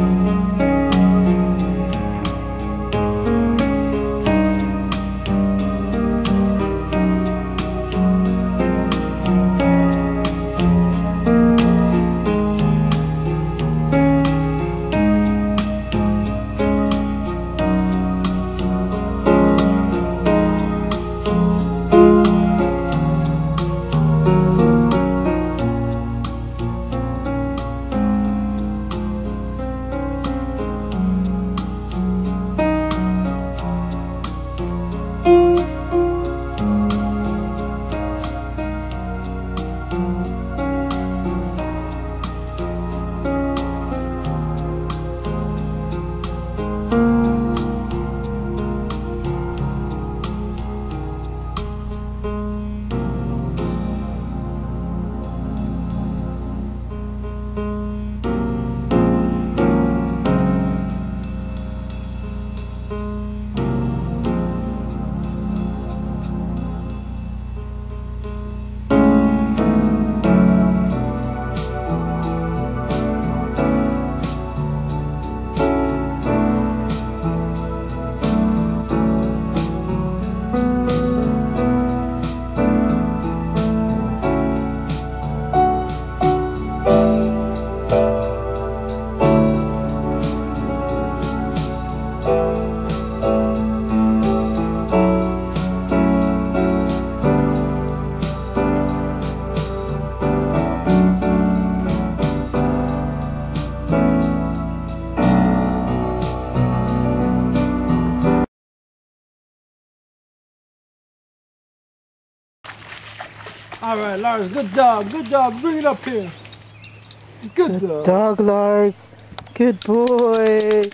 Música All right, Lars, good dog, good dog. Bring it up here. Good, Good dog. dog, Lars. Good boy.